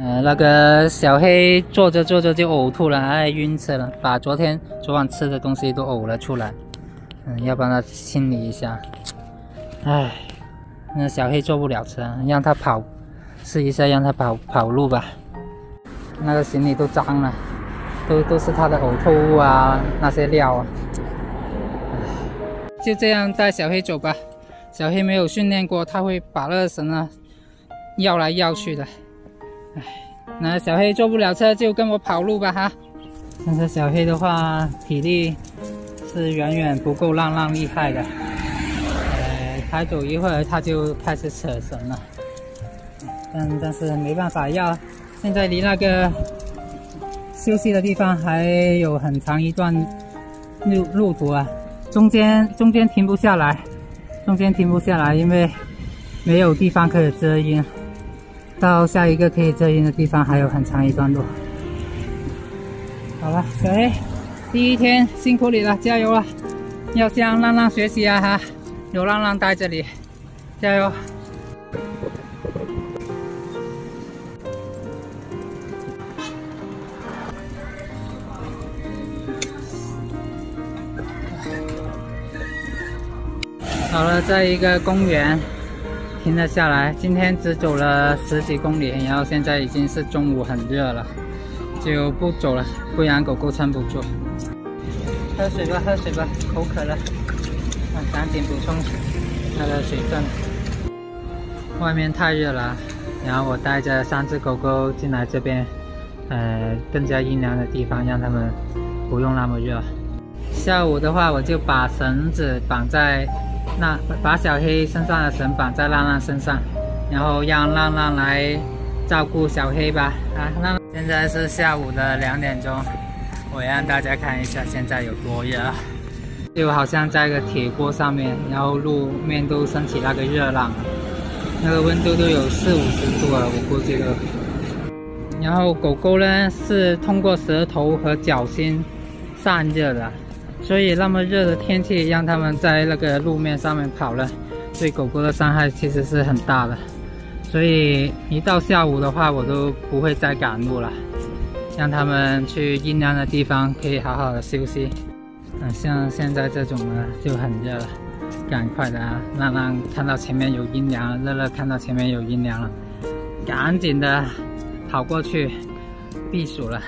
呃，那个小黑坐着坐着就呕吐了，哎，晕车了，把昨天昨晚吃的东西都呕了出来。嗯，要帮他清理一下。哎，那小黑坐不了车，让他跑，试一下让他跑跑路吧。那个行李都脏了，都都是他的呕吐物啊，那些料啊。就这样带小黑走吧。小黑没有训练过，他会把那个绳啊绕来绕去的。那小黑坐不了车，就跟我跑路吧哈。但是小黑的话，体力是远远不够浪浪厉害的。呃，开走一会儿，他就开始扯绳了。但但是没办法，要现在离那个休息的地方还有很长一段路路途啊，中间中间停不下来，中间停不下来，因为没有地方可以遮阴。到下一个可以遮阴的地方还有很长一段路。好了，小黑，第一天辛苦你了，加油啊！要向浪浪学习啊哈，有浪浪带着你，加油！好了，在一个公园。停了下来，今天只走了十几公里，然后现在已经是中午，很热了，就不走了，不然狗狗撑不住。喝水吧，喝水吧，口渴了，赶紧补充它的水分。外面太热了，然后我带着三只狗狗进来这边，呃，更加阴凉的地方，让它们不用那么热。下午的话，我就把绳子绑在。那把小黑身上的绳绑在浪浪身上，然后让浪浪来照顾小黑吧。啊，浪，现在是下午的两点钟，我让大家看一下现在有多热，就好像在一个铁锅上面，然后路面都升起那个热浪，那个温度都有四五十度了，我估计都。然后狗狗呢是通过舌头和脚心散热的。所以那么热的天气，让他们在那个路面上面跑了，对狗狗的伤害其实是很大的。所以一到下午的话，我都不会再赶路了，让他们去阴凉的地方可以好好的休息。嗯，像现在这种呢就很热了，赶快的啊，让让看到前面有阴凉，乐乐看到前面有阴凉了，赶紧的跑过去避暑了。